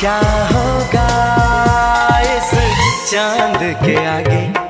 क्या होगा इस चाँद के आगे?